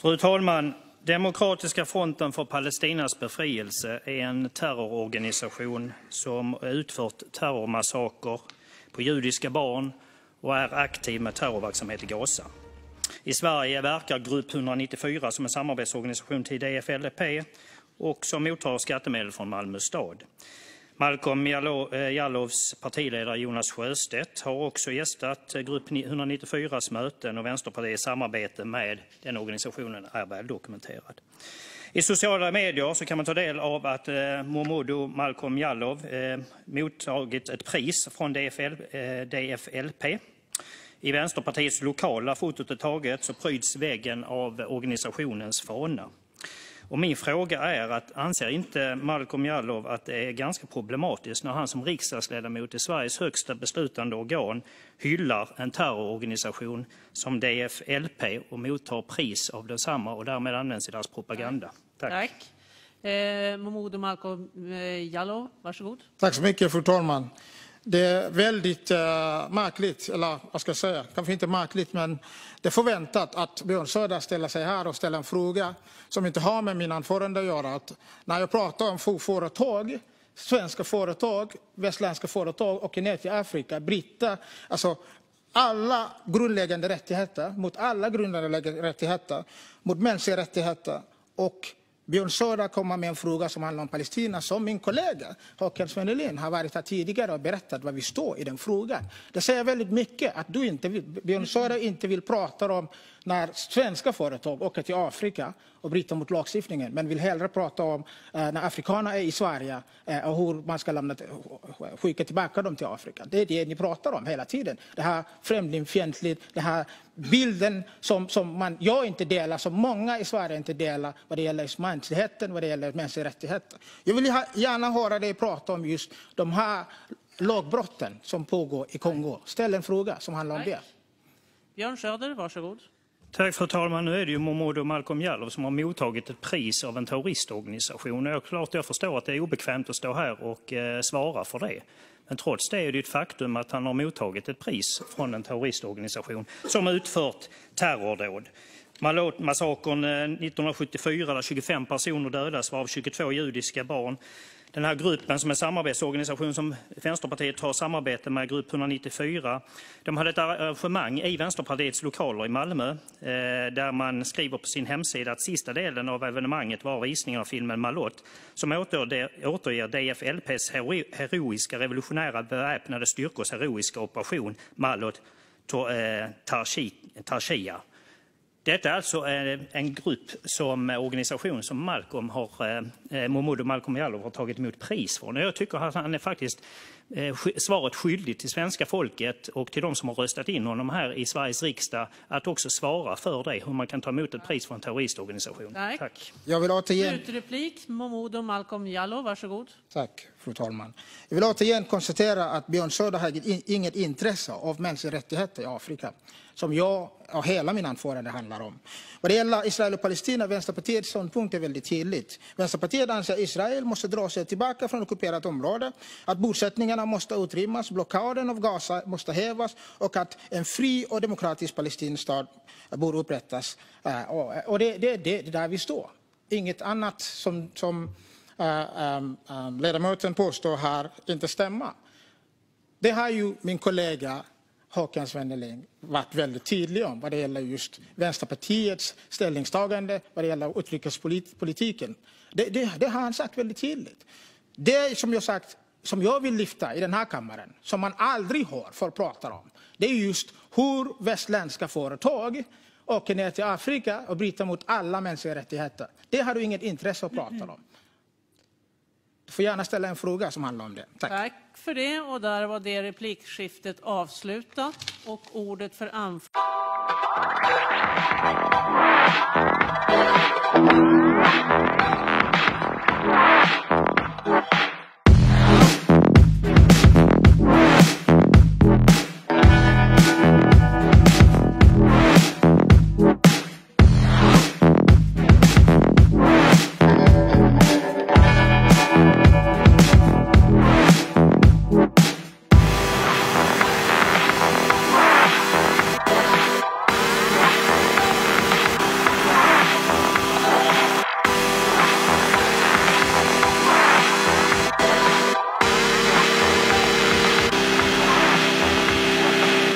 Fru talman! Demokratiska fronten för Palestinas befrielse är en terrororganisation som utfört terrormassaker på judiska barn och är aktiv med terrorverksamhet i Gaza. I Sverige verkar Grupp 194 som en samarbetsorganisation till DFLP och som mottar skattemedel från Malmö stad. Malcolm eh, Jallows partiledare Jonas Sjöstedt har också gästat eh, Grupp 194:s möten och Vänsterpartiets samarbete med den organisationen är väldokumenterad. I sociala medier kan man ta del av att eh, Momodou Malcolm Jallow mottagit ett pris från DFLP. I Vänsterpartiets lokala fotot är taget pryds väggen av organisationens fana. Min fråga är: Anser inte Malcolm Jallow att det är ganska problematiskt när han som riksdagsledamot i Sveriges högsta beslutande organ hyllar en terrororganisation som DFLP och mottar pris av densamma och därmed används i deras propaganda? Tack. Eh, Momodou Malcolm Jallow, varsågod. Tack så mycket, fru talman. Det är väldigt uh, märkligt, eller vad ska jag säga, kanske inte märkligt, men det är förväntat att Björn Söder ställer sig här och ställer en fråga som inte har med min anförande att göra. Att när jag pratar om företag, svenska företag, västländska företag och ner till Afrika, britter, alltså alla grundläggande rättigheter, mot alla grundläggande rättigheter, mot mänskliga rättigheter och Björn Söder kommer med en fråga som handlar om Palestina som min kollega Håkan Svenneling har varit här tidigare och berättat vad vi står i den frågan. Det säger väldigt mycket att du inte vill, Björn Söder inte vill prata om när svenska företag åker till Afrika och bryter mot lagstiftningen men vill hellre prata om eh, när afrikaner är i Sverige eh, och hur man ska lämna, skicka tillbaka dem till Afrika. Det är det ni pratar om hela tiden. Det här främlingsfientligt, den här bilden som, som man, jag inte delar, som många i Sverige inte delar vad det gäller mänskligheten, vad det gäller mänskliga rättigheter. Jag vill gärna höra dig prata om just de här lagbrotten som pågår i Kongo. Ställ en fråga som handlar om det. Björn Söder, varsågod. Tack fru talman. Nu är det ju Momodou Malcolm Jallow som har mottagit ett pris av en terroristorganisation. Och jag, klart jag förstår att det är obekvämt att stå här och eh, svara för det. Men trots det är det ett faktum att han har mottagit ett pris från en terroristorganisation som utfört terrordåd. Malot-massakern 1974 eh, där 25 personer dödas varav 22 judiska barn. Den här gruppen som är samarbetsorganisation som Vänsterpartiet har samarbete med, Grupp 194, de hade ett arrangemang i Vänsterpartiets lokaler i Malmö eh, där man skriver på sin hemsida att sista delen av evenemanget var visningen av filmen Malott som återger DFLPs heroiska revolutionära beväpnade styrkors heroiska operation Malot eh, Tarshia. Detta är alltså eh, en grupp som eh, organisation som Malcolm har, eh, Momodou Malcolm Jallow har tagit emot pris från. Jag tycker att han är faktiskt svaret skyldig till svenska folket och till de som har röstat in honom här i Sveriges riksdag att också svara för det, hur man kan ta emot ett pris från en terroristorganisation. Tack. Tack. Jag vill återigen... Slutreplik, Momodou Malcolm Jallow, varsågod. Tack, fru talman. Jag vill återigen konstatera att Björn Söder har inget intresse av mänskliga rättigheter i Afrika som jag och hela min anförande handlar om. Vad det gäller Israel och Palestina, Vänsterpartiets ståndpunkt är väldigt tydligt. Vänsterpartiet anser att Israel måste dra sig tillbaka från ockuperat område, att bosättningarna måste utrymmas, blockaden av Gaza måste hävas och att en fri och demokratisk palestinsk stat borde upprättas. Eh, och det, det, det är där vi står. Inget annat som, som uh, um, um, ledamoten påstår här inte stämmer. Det har ju min kollega Håkan Svenneling varit väldigt tydlig om vad det gäller just Vänsterpartiets ställningstagande vad det gäller utrikespolitiken. Det, det, det har han sagt väldigt tydligt. Det som jag sagt som jag vill lyfta i den här kammaren, som man aldrig hör folk prata om, det är just hur västländska företag åker ner till Afrika och bryter mot alla mänskliga rättigheter. Det har du inget intresse att prata om. Du får gärna ställa en fråga som handlar om det. Tack. Tack för det. Och där var det replikskiftet avslutat. Och ordet för anförande.